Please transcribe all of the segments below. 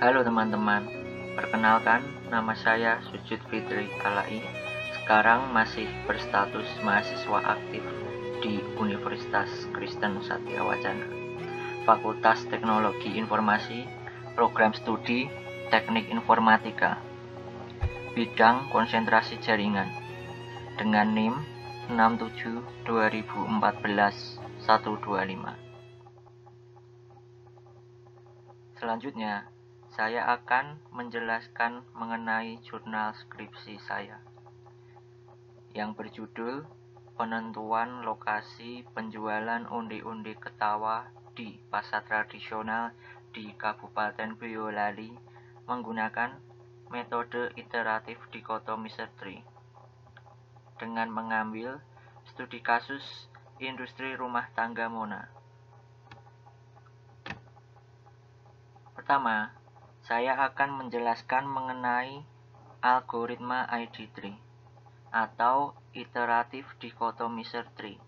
Halo teman-teman, perkenalkan nama saya Sujud Fitri Alai. Sekarang masih berstatus mahasiswa aktif di Universitas Kristen Satya Wacana, Fakultas Teknologi Informasi, Program Studi Teknik Informatika, bidang konsentrasi jaringan, dengan NIM 67 2014 125. Selanjutnya, saya akan menjelaskan mengenai jurnal skripsi saya yang berjudul Penentuan Lokasi Penjualan Undi-undi Ketawa di Pasar Tradisional di Kabupaten Boyolali menggunakan metode iteratif dikotomi tree dengan mengambil studi kasus industri rumah tangga Mona. Pertama, saya akan menjelaskan mengenai algoritma ID3 atau iteratif dichotomizer tree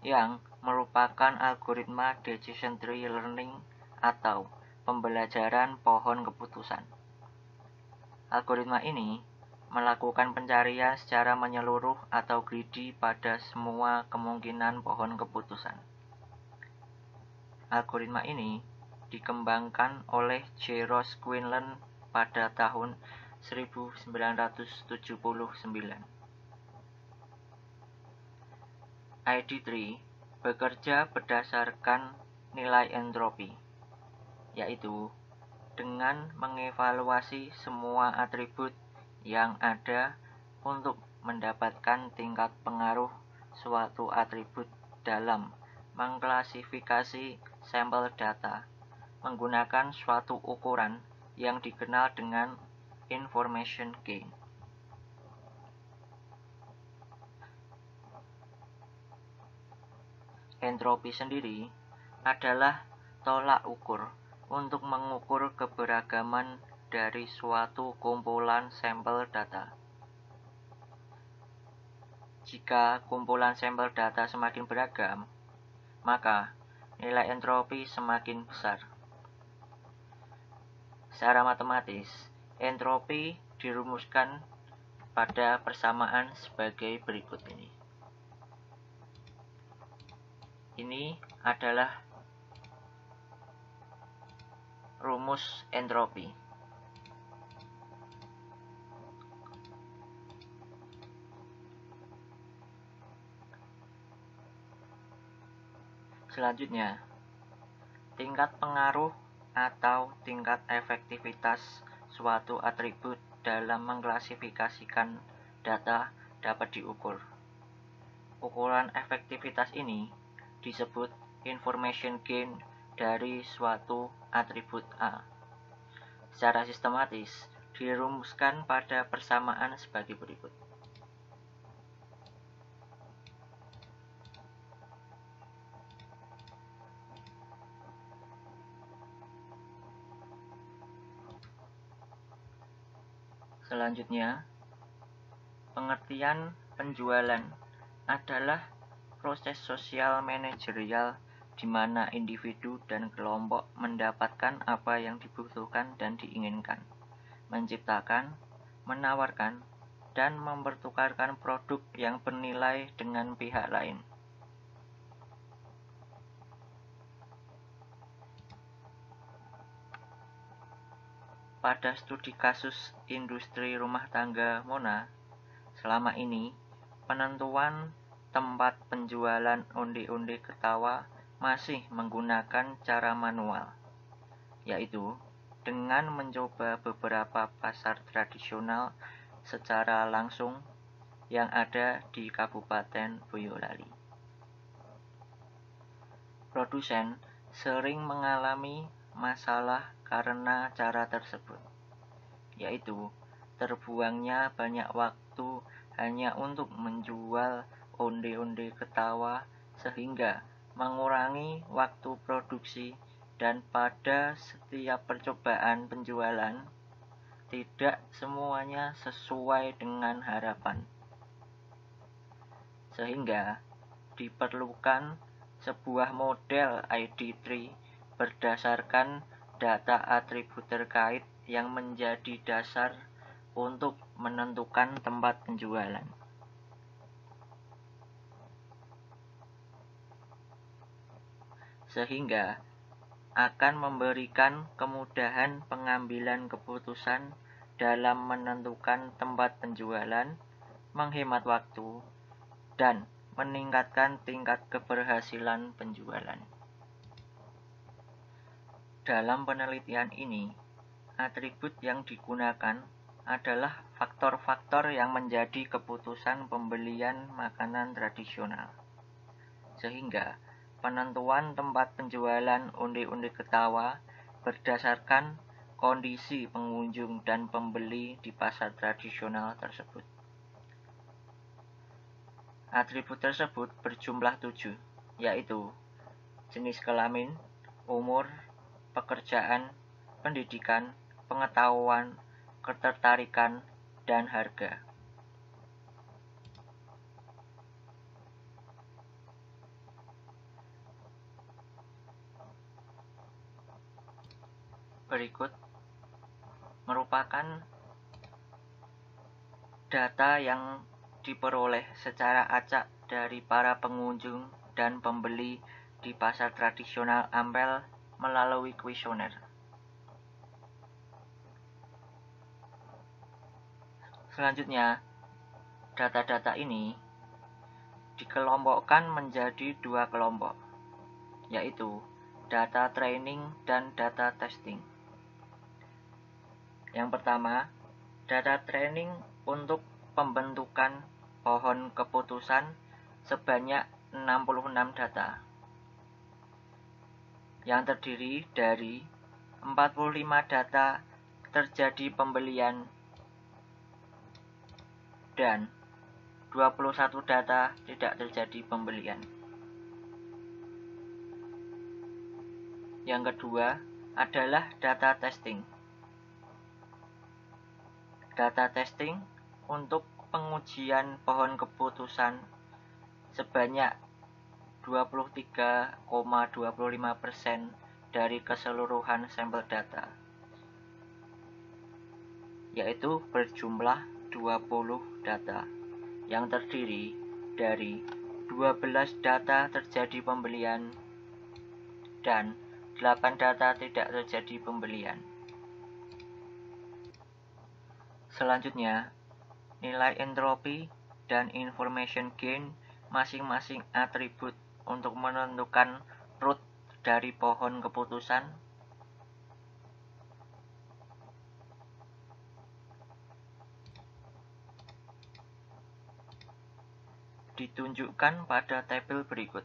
yang merupakan algoritma decision tree learning atau pembelajaran pohon keputusan. Algoritma ini melakukan pencarian secara menyeluruh atau greedy pada semua kemungkinan pohon keputusan. Algoritma ini dikembangkan oleh J. Ross Quinlan pada tahun 1979. ID3 bekerja berdasarkan nilai entropi, yaitu dengan mengevaluasi semua atribut yang ada untuk mendapatkan tingkat pengaruh suatu atribut dalam mengklasifikasi sampel data menggunakan suatu ukuran yang dikenal dengan information gain. Entropi sendiri adalah tolak ukur untuk mengukur keberagaman dari suatu kumpulan sampel data. Jika kumpulan sampel data semakin beragam, maka nilai entropi semakin besar. Secara matematis, entropi dirumuskan pada persamaan sebagai berikut ini. Ini adalah rumus entropi. Selanjutnya, tingkat pengaruh atau tingkat efektivitas suatu atribut dalam mengklasifikasikan data dapat diukur. Ukuran efektivitas ini disebut information gain dari suatu atribut A. Secara sistematis, dirumuskan pada persamaan sebagai berikut. Selanjutnya, pengertian penjualan adalah proses sosial manajerial di mana individu dan kelompok mendapatkan apa yang dibutuhkan dan diinginkan, menciptakan, menawarkan, dan mempertukarkan produk yang bernilai dengan pihak lain. Pada studi kasus industri rumah tangga Mona, selama ini penentuan tempat penjualan undi-undi ketawa masih menggunakan cara manual, yaitu dengan mencoba beberapa pasar tradisional secara langsung yang ada di Kabupaten Boyolali. Produsen sering mengalami masalah karena cara tersebut, yaitu terbuangnya banyak waktu hanya untuk menjual onde-onde ketawa sehingga mengurangi waktu produksi dan pada setiap percobaan penjualan tidak semuanya sesuai dengan harapan. Sehingga diperlukan sebuah model ID3 berdasarkan data atribut terkait yang menjadi dasar untuk menentukan tempat penjualan. Sehingga akan memberikan kemudahan pengambilan keputusan dalam menentukan tempat penjualan, menghemat waktu, dan meningkatkan tingkat keberhasilan penjualan. Dalam penelitian ini, atribut yang digunakan adalah faktor-faktor yang menjadi keputusan pembelian makanan tradisional. Sehingga penentuan tempat penjualan undi-undi ketawa berdasarkan kondisi pengunjung dan pembeli di pasar tradisional tersebut. Atribut tersebut berjumlah tujuh, yaitu jenis kelamin, umur, pekerjaan, pendidikan, pengetahuan, ketertarikan, dan harga. Berikut merupakan data yang diperoleh secara acak dari para pengunjung dan pembeli di pasar tradisional Ampel melalui kuesioner. Selanjutnya, data-data ini dikelompokkan menjadi dua kelompok, yaitu data training dan data testing. Yang pertama, data training untuk pembentukan pohon keputusan sebanyak 66 data yang terdiri dari 45 data terjadi pembelian dan 21 data tidak terjadi pembelian. Yang kedua adalah data testing data testing untuk pengujian pohon keputusan sebanyak 23,25% dari keseluruhan sampel data yaitu berjumlah 20 data yang terdiri dari 12 data terjadi pembelian dan 8 data tidak terjadi pembelian. Selanjutnya, nilai entropi dan information gain masing-masing atribut untuk menentukan root dari pohon keputusan ditunjukkan pada tabel berikut.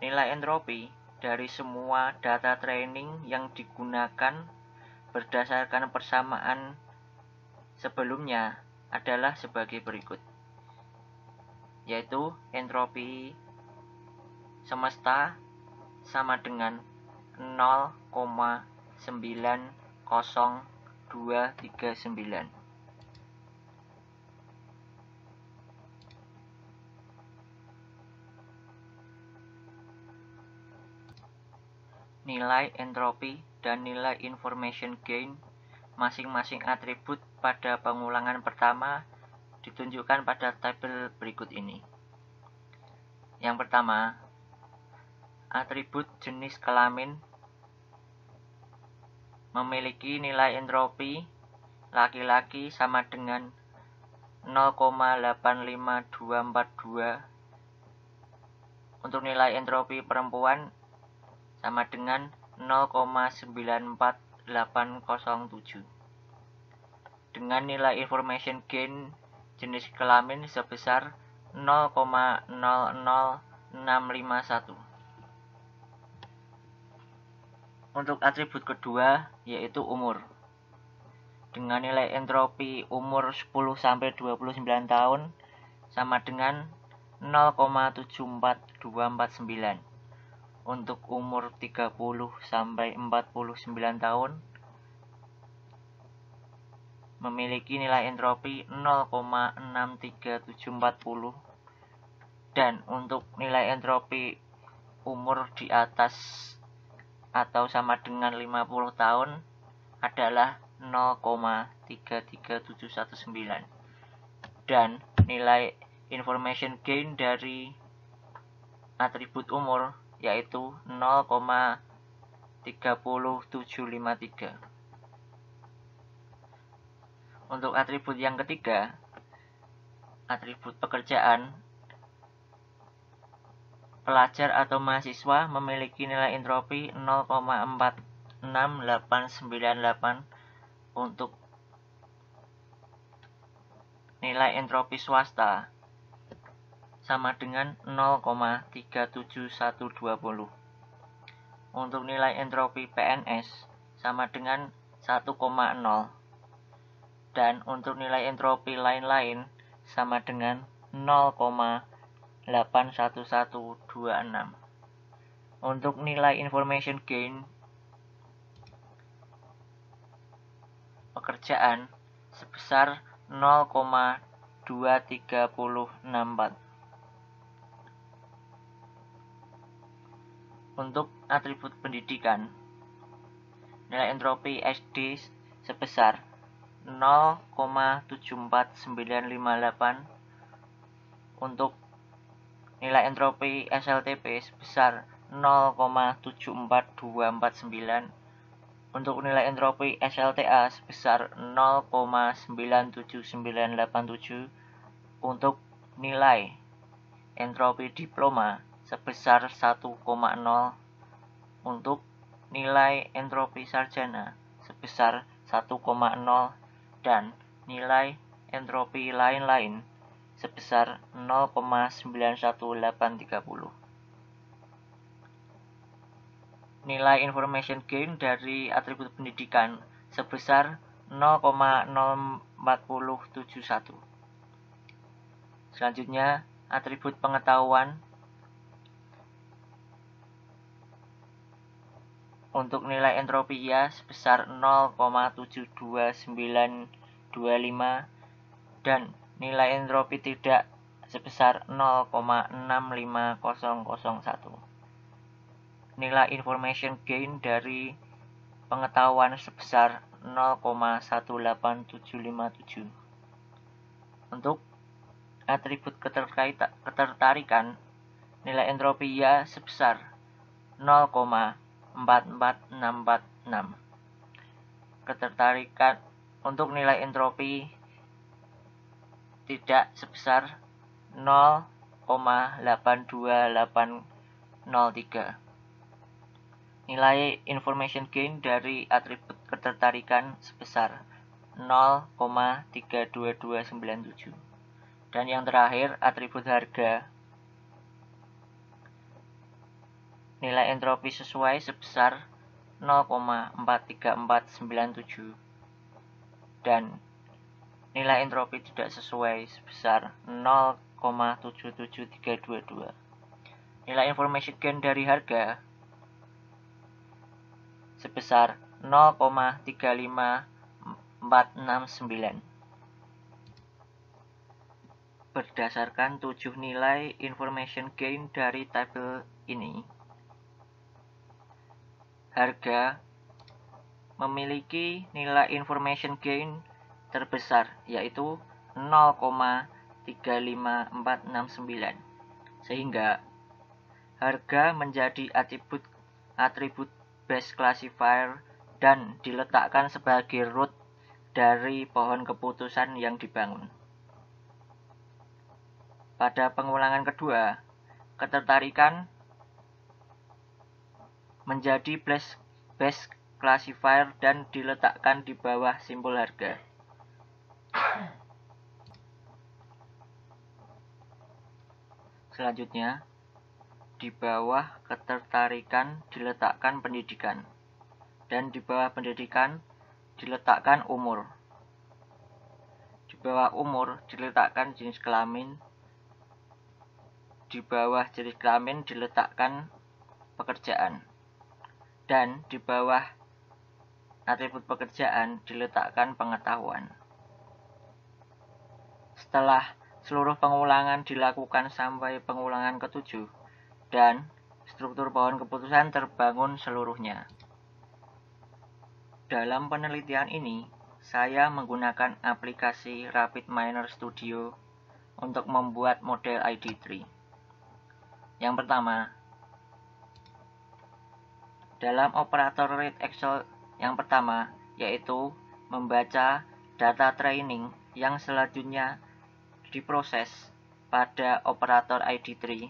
Nilai entropi dari semua data training yang digunakan berdasarkan persamaan sebelumnya adalah sebagai berikut yaitu entropi semesta sama dengan 0,90239 nilai entropi dan nilai information gain masing-masing atribut pada pengulangan pertama ditunjukkan pada tabel berikut ini. Yang pertama, atribut jenis kelamin memiliki nilai entropi laki-laki sama dengan 0,85242 untuk nilai entropi perempuan sama dengan 0,94807 dengan nilai information gain jenis kelamin sebesar 0,00651 untuk atribut kedua yaitu umur. Dengan nilai entropi umur 10 sampai 29 tahun sama dengan 0,74249 untuk umur 30 sampai 49 tahun memiliki nilai entropi 0,63740 dan untuk nilai entropi umur di atas atau sama dengan 50 tahun adalah 0,33719 dan nilai information gain dari atribut umur yaitu 0,30753 untuk atribut yang ketiga atribut pekerjaan pelajar atau mahasiswa memiliki nilai entropi 0,46898 untuk nilai entropi swasta sama dengan 0,37120. Untuk nilai entropi PNS sama dengan 1,0 dan untuk nilai entropi lain-lain sama dengan 0,0 81126. Untuk nilai information gain pekerjaan sebesar 0,2364. Untuk atribut pendidikan, nilai entropi SD sebesar 0,74958 untuk nilai entropi SLTP sebesar 0,74249 untuk nilai entropi SLTA sebesar 0,97987 untuk nilai entropi diploma sebesar 1,0 untuk nilai entropi sarjana sebesar 1,0 dan nilai entropi lain-lain sebesar 0,91830. Nilai information gain dari atribut pendidikan sebesar 0,0471. Selanjutnya, atribut pengetahuan untuk nilai entropi ya sebesar 0,729 25 dan nilai entropi tidak sebesar 0,65001. Nilai information gain dari pengetahuan sebesar 0,18757. Untuk atribut ketertarikan, nilai entropi ya sebesar 0,44646. Ketertarikan untuk nilai entropi tidak sebesar 0,82803. Nilai information gain dari atribut ketertarikan sebesar 0,32297. Dan yang terakhir, atribut harga. Nilai entropi sesuai sebesar 0,43497 dan nilai entropi tidak sesuai sebesar 0,77322. Nilai information gain dari harga sebesar 0,35469. Berdasarkan tujuh nilai information gain dari tabel ini, harga memiliki nilai information gain terbesar yaitu 0,35469 sehingga harga menjadi atribut atribut base classifier dan diletakkan sebagai root dari pohon keputusan yang dibangun. Pada pengulangan kedua, ketertarikan menjadi base classifier dan diletakkan di bawah simbol harga. Selanjutnya, di bawah ketertarikan diletakkan pendidikan, dan di bawah pendidikan diletakkan umur. Di bawah umur diletakkan jenis kelamin, di bawah jenis kelamin diletakkan pekerjaan, dan di bawah atribut pekerjaan diletakkan pengetahuan. Setelah seluruh pengulangan dilakukan sampai pengulangan ketujuh dan struktur pohon keputusan terbangun seluruhnya. Dalam penelitian ini, saya menggunakan aplikasi Rapid Miner Studio untuk membuat model ID tree. Yang pertama, dalam operator Excel yang pertama, yaitu membaca data training yang selanjutnya diproses pada operator ID tree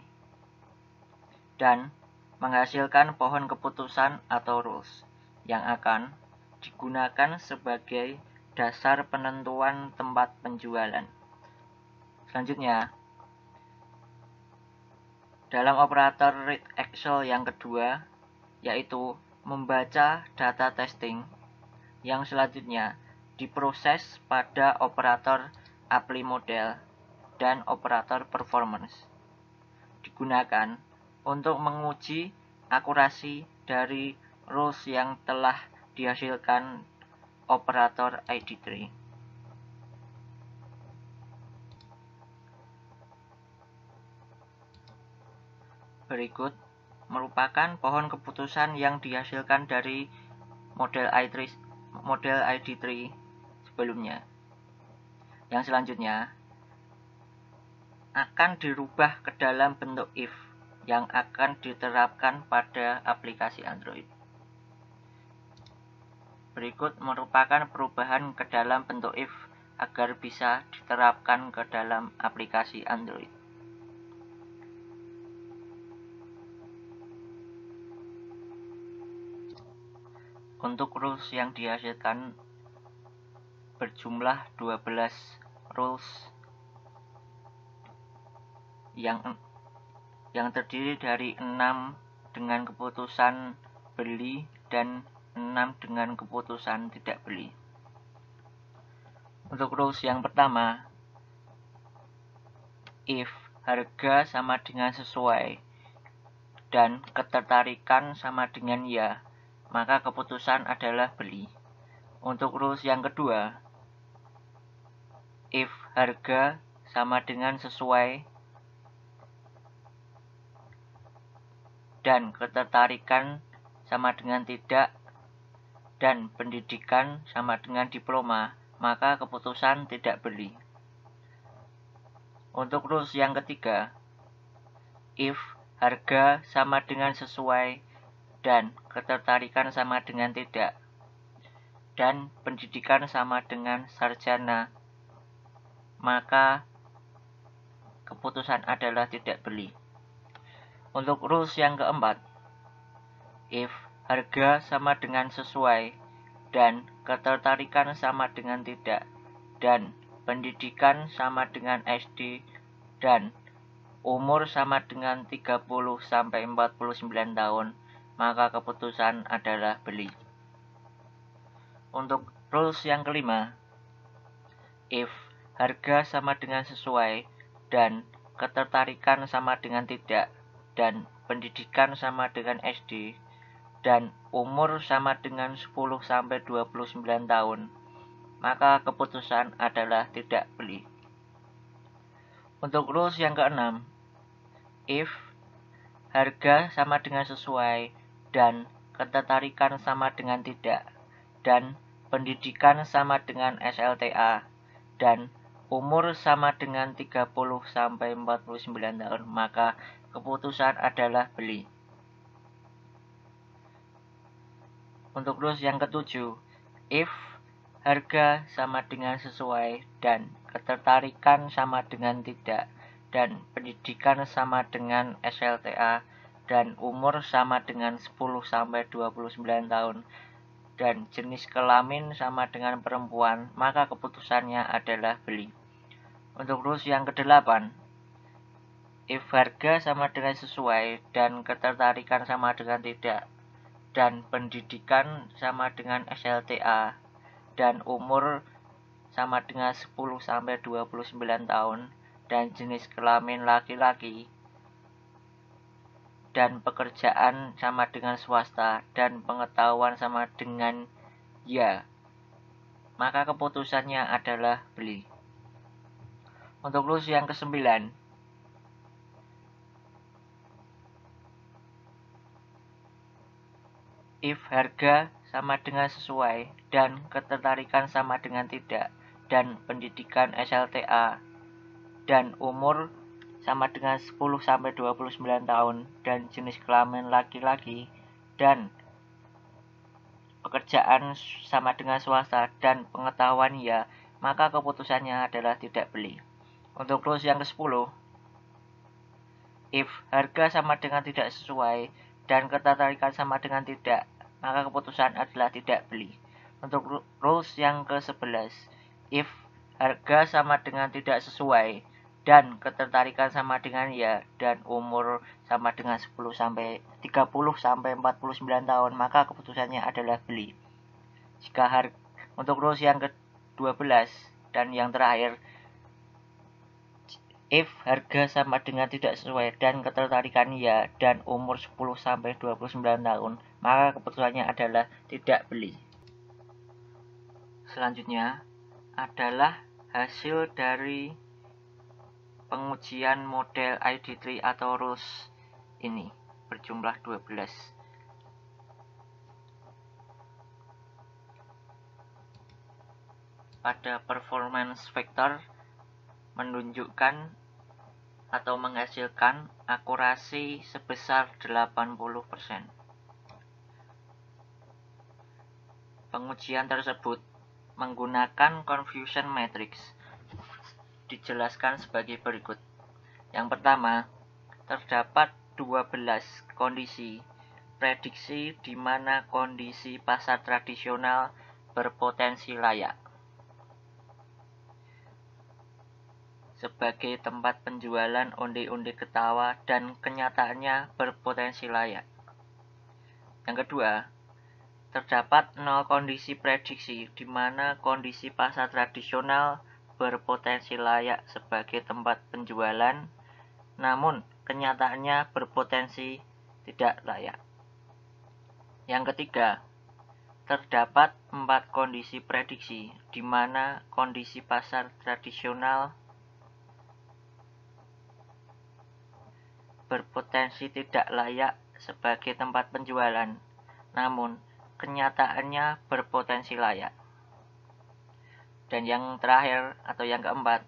dan menghasilkan pohon keputusan atau rules yang akan digunakan sebagai dasar penentuan tempat penjualan. Selanjutnya, dalam operator read Excel yang kedua, yaitu membaca data testing yang selanjutnya diproses pada operator apply model dan operator performance. Digunakan untuk menguji akurasi dari rules yang telah dihasilkan operator ID3. Berikut merupakan pohon keputusan yang dihasilkan dari model ID3, model ID3 sebelumnya. Yang selanjutnya akan dirubah ke dalam bentuk if yang akan diterapkan pada aplikasi Android. Berikut merupakan perubahan ke dalam bentuk if agar bisa diterapkan ke dalam aplikasi Android. Untuk rules yang dihasilkan berjumlah 12 rules yang yang terdiri dari 6 dengan keputusan beli dan 6 dengan keputusan tidak beli. Untuk rules yang pertama, if harga sama dengan sesuai dan ketertarikan sama dengan ya, maka keputusan adalah beli. Untuk rules yang kedua, if harga sama dengan sesuai dan ketertarikan sama dengan tidak dan pendidikan sama dengan diploma, maka keputusan tidak beli. Untuk rules yang ketiga, if harga sama dengan sesuai dan ketertarikan sama dengan tidak, dan pendidikan sama dengan sarjana, maka keputusan adalah tidak beli. Untuk rules yang keempat, if harga sama dengan sesuai dan ketertarikan sama dengan tidak, dan pendidikan sama dengan SD dan umur sama dengan 30 sampai 49 tahun maka keputusan adalah beli. Untuk rules yang kelima, if harga sama dengan sesuai dan ketertarikan sama dengan tidak dan pendidikan sama dengan SD dan umur sama dengan 10 sampai 29 tahun, maka keputusan adalah tidak beli. Untuk rules yang keenam, if harga sama dengan sesuai dan ketertarikan sama dengan tidak, dan pendidikan sama dengan SLTA, dan umur sama dengan 30 sampai 49 tahun, maka keputusan adalah beli. Untuk rules yang ketujuh, if harga sama dengan sesuai dan ketertarikan sama dengan tidak, dan pendidikan sama dengan SLTA, dan umur sama dengan 10 sampai 29 tahun dan jenis kelamin sama dengan perempuan, maka keputusannya adalah beli. Untuk rules yang kedelapan, if harga sama dengan sesuai dan ketertarikan sama dengan tidak, dan pendidikan sama dengan SLTA, dan umur sama dengan 10 sampai 29 tahun, dan jenis kelamin laki-laki, dan pekerjaan sama dengan swasta dan pengetahuan sama dengan ya, maka keputusannya adalah beli. Untuk rules yang kesembilan, if harga sama dengan sesuai dan ketertarikan sama dengan tidak dan pendidikan SLTA dan umur sama dengan 10 sampai 29 tahun dan jenis kelamin laki-laki dan pekerjaan sama dengan swasta dan pengetahuan ya, maka keputusannya adalah tidak beli. Untuk rules yang ke-10, if harga sama dengan tidak sesuai dan ketertarikan sama dengan tidak, maka keputusan adalah tidak beli. Untuk rules yang ke-11, if harga sama dengan tidak sesuai dan ketertarikan sama dengan ya dan umur sama dengan 10 sampai 30 sampai 49 tahun maka keputusannya adalah beli. Jika harga untuk rules yang ke-12 dan yang terakhir if harga sama dengan tidak sesuai dan ketertarikan ya dan umur 10 sampai 29 tahun maka keputusannya adalah tidak beli. Selanjutnya adalah hasil dari pengujian model ID3 atau rules ini berjumlah 12. Pada performance vector menunjukkan atau menghasilkan akurasi sebesar 80%. Pengujian tersebut menggunakan confusion matrix dijelaskan sebagai berikut. Yang pertama, terdapat 12 kondisi prediksi di mana kondisi pasar tradisional berpotensi layak. Sebagai tempat penjualan onde-onde ketawa dan kenyataannya berpotensi layak. Yang kedua, terdapat nol kondisi prediksi di mana kondisi pasar tradisional berpotensi layak sebagai tempat penjualan, namun kenyataannya berpotensi tidak layak. Yang ketiga, terdapat empat kondisi prediksi di mana kondisi pasar tradisional berpotensi tidak layak sebagai tempat penjualan, namun kenyataannya berpotensi layak. Dan yang terakhir atau yang keempat,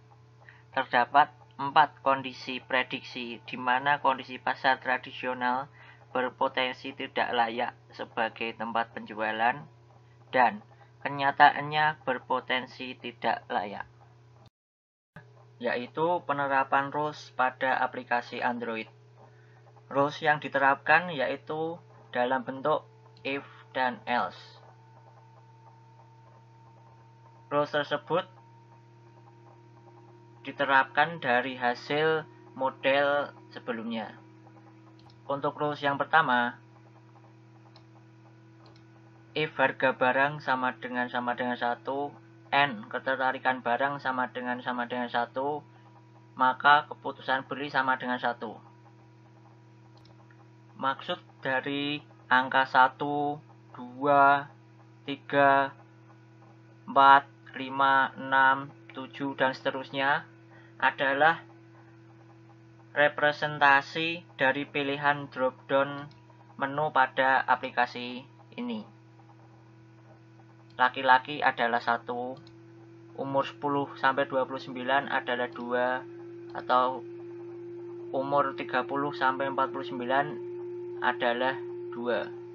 terdapat empat kondisi prediksi di mana kondisi pasar tradisional berpotensi tidak layak sebagai tempat penjualan dan kenyataannya berpotensi tidak layak yaitu penerapan rules pada aplikasi Android. Rules yang diterapkan yaitu dalam bentuk if dan else. Rules tersebut diterapkan dari hasil model sebelumnya. Untuk rules yang pertama, if harga barang sama dengan sama dengan satu, n ketertarikan barang sama dengan sama dengan satu, maka keputusan beli sama dengan satu. Maksud dari angka 1, 2, 3, 4, 5, 6, 7, dan seterusnya adalah representasi dari pilihan drop-down menu pada aplikasi ini. Laki-laki adalah satu, umur 10 sampai 29 adalah dua, atau umur 30 sampai 49 adalah dua.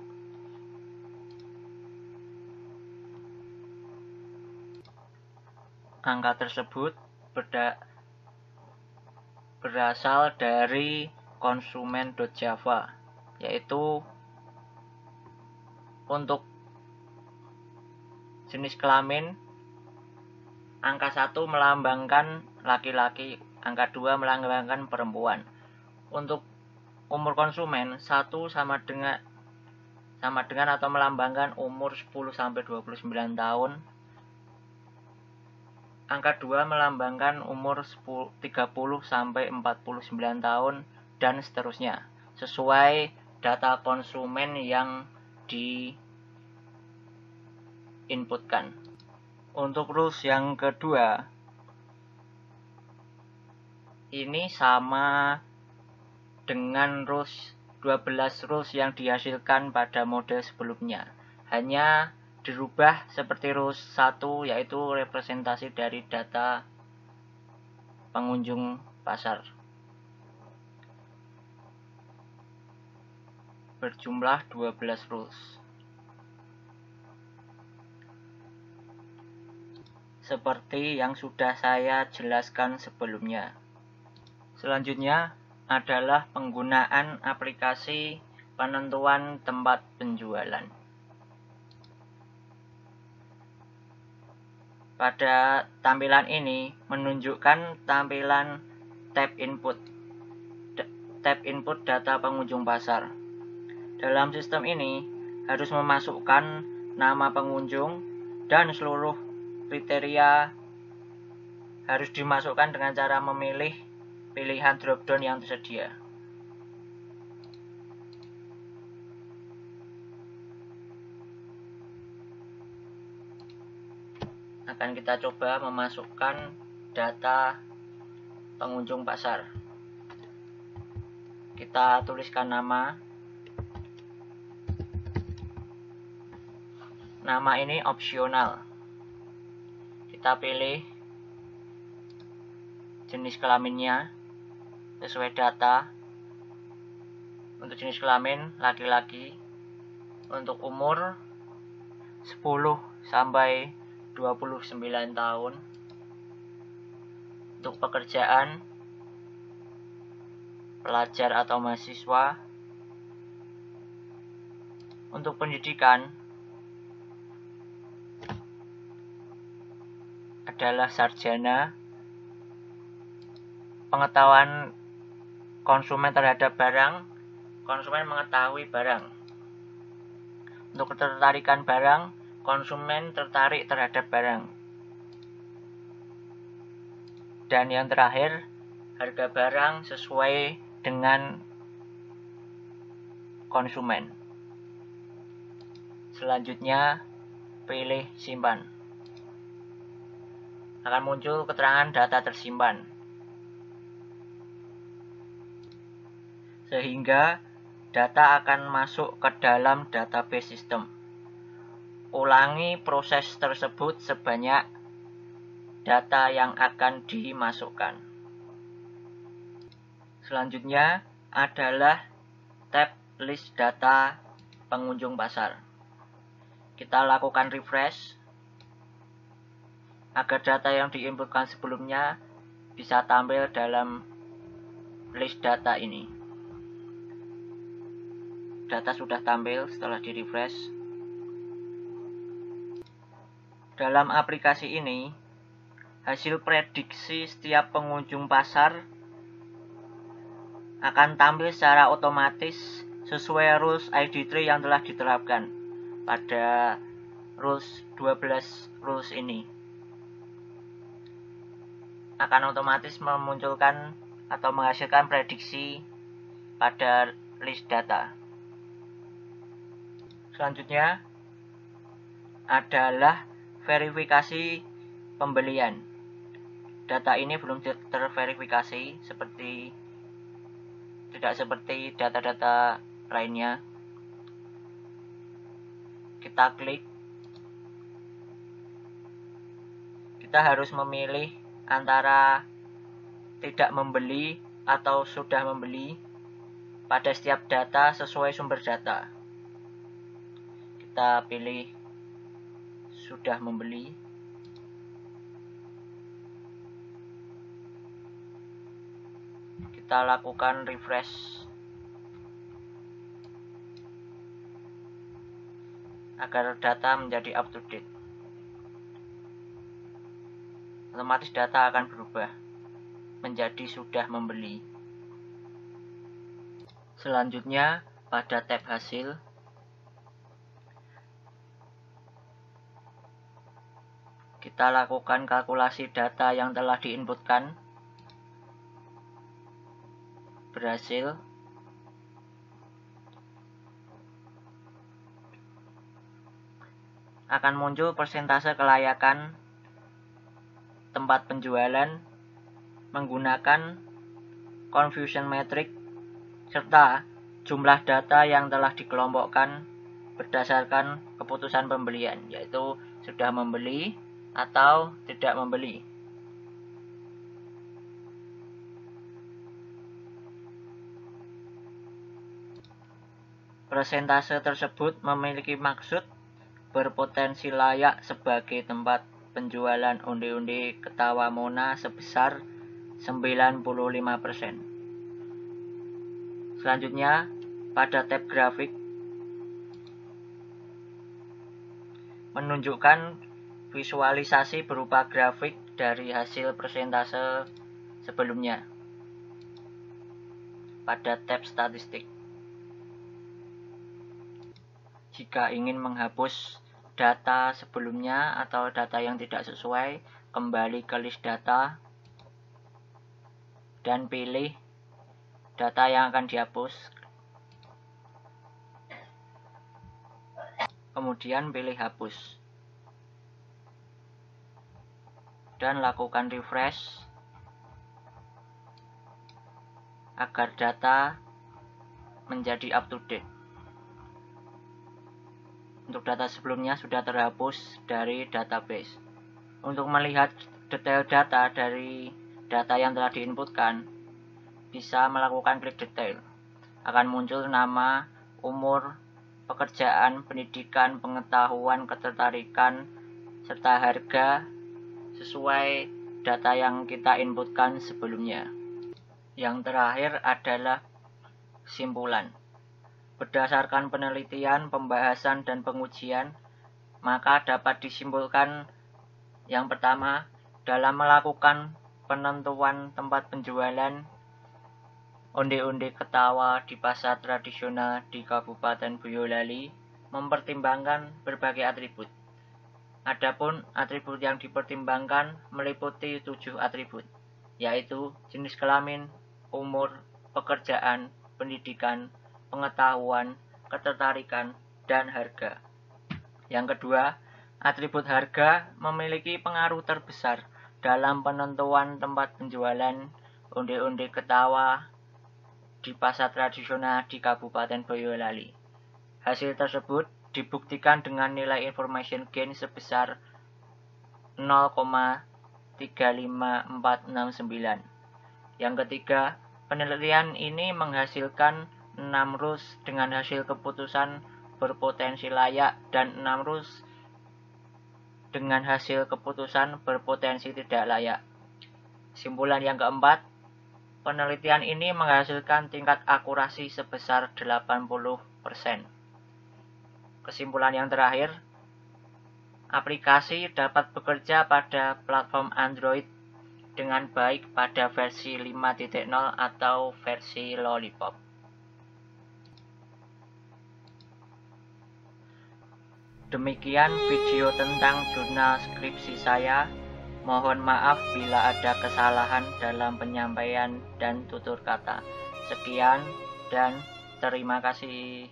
Angka tersebut berda berasal dari konsumen.java yaitu untuk jenis kelamin angka 1 melambangkan laki-laki, angka 2 melambangkan perempuan. Untuk umur konsumen 1 sama dengan sama dengan atau melambangkan umur 10 sampai 29 tahun Angka 2 melambangkan umur 10, 30 sampai 49 tahun dan seterusnya sesuai data konsumen yang di inputkan. Untuk rules yang kedua ini sama dengan rules 12 rules yang dihasilkan pada model sebelumnya. Hanya dirubah seperti rules 1 yaitu representasi dari data pengunjung pasar. Berjumlah 12 rules. Seperti yang sudah saya jelaskan sebelumnya. Selanjutnya, adalah penggunaan aplikasi penentuan tempat penjualan. Pada tampilan ini menunjukkan tampilan tab input tab input data pengunjung pasar. Dalam sistem ini harus memasukkan nama pengunjung dan seluruh kriteria harus dimasukkan dengan cara memilih pilihan dropdown yang tersedia. Akan kita coba memasukkan data pengunjung pasar. Kita tuliskan nama. Nama ini opsional. Kita pilih jenis kelaminnya sesuai data untuk jenis kelamin laki-laki untuk umur 10 sampai 29 tahun untuk pekerjaan pelajar atau mahasiswa untuk pendidikan adalah sarjana pengetahuan konsumen terhadap barang, konsumen mengetahui barang. Untuk ketertarikan barang, konsumen tertarik terhadap barang. Dan yang terakhir, harga barang sesuai dengan konsumen. Selanjutnya, pilih simpan. Akan muncul keterangan data tersimpan. sehingga data akan masuk ke dalam database sistem. Ulangi proses tersebut sebanyak data yang akan dimasukkan. Selanjutnya adalah tab list data pengunjung pasar. Kita lakukan refresh agar data yang diinputkan sebelumnya bisa tampil dalam list data ini data sudah tampil setelah di refresh. Dalam aplikasi ini, hasil prediksi setiap pengunjung pasar akan tampil secara otomatis sesuai rules ID tree yang telah diterapkan pada rules 12 rules ini akan otomatis memunculkan atau menghasilkan prediksi pada list data. Selanjutnya adalah verifikasi pembelian. Data ini belum terverifikasi seperti tidak seperti data-data lainnya. Kita klik. Kita harus memilih antara tidak membeli atau sudah membeli pada setiap data sesuai sumber data kita pilih sudah membeli? Kita lakukan refresh. Agar data menjadi up to date. Otomatis data akan berubah menjadi sudah membeli. Selanjutnya pada tab hasil Kita lakukan kalkulasi data yang telah diinputkan. Berhasil. Akan muncul persentase kelayakan tempat penjualan menggunakan confusion metric serta jumlah data yang telah dikelompokkan berdasarkan keputusan pembelian, yaitu sudah membeli atau tidak membeli. Persentase tersebut memiliki maksud berpotensi layak sebagai tempat penjualan undi-undi ketawa Mona sebesar 95%. Selanjutnya, pada tab grafik menunjukkan visualisasi berupa grafik dari hasil persentase sebelumnya pada tab statistik. Jika ingin menghapus data sebelumnya atau data yang tidak sesuai, kembali ke list data dan pilih data yang akan dihapus. Kemudian pilih hapus. Dan lakukan refresh agar data menjadi up to date untuk data sebelumnya sudah terhapus dari database. Untuk melihat detail data dari data yang telah diinputkan, bisa melakukan klik detail. Akan muncul nama, umur, pekerjaan, pendidikan, pengetahuan, ketertarikan, serta harga sesuai data yang kita inputkan sebelumnya. Yang terakhir adalah kesimpulan. Berdasarkan penelitian, pembahasan, dan pengujian, maka dapat disimpulkan yang pertama, dalam melakukan penentuan tempat penjualan onde-onde ketawa di pasar tradisional di Kabupaten Boyolali mempertimbangkan berbagai atribut. Adapun atribut yang dipertimbangkan meliputi tujuh atribut, yaitu jenis kelamin, umur, pekerjaan, pendidikan, pengetahuan, ketertarikan, dan harga. Yang kedua, atribut harga memiliki pengaruh terbesar dalam penentuan tempat penjualan onde-onde ketawa di pasar tradisional di Kabupaten Boyolali. Hasil tersebut dibuktikan dengan nilai information gain sebesar 0,35469. Yang ketiga, penelitian ini menghasilkan 6 rus dengan hasil keputusan berpotensi layak dan 6 rus dengan hasil keputusan berpotensi tidak layak. Simpulan yang keempat, penelitian ini menghasilkan tingkat akurasi sebesar 80%. Kesimpulan yang terakhir, aplikasi dapat bekerja pada platform Android dengan baik pada versi 5.0 atau versi Lollipop. Demikian video tentang jurnal skripsi saya. Mohon maaf bila ada kesalahan dalam penyampaian dan tutur kata. Sekian dan terima kasih.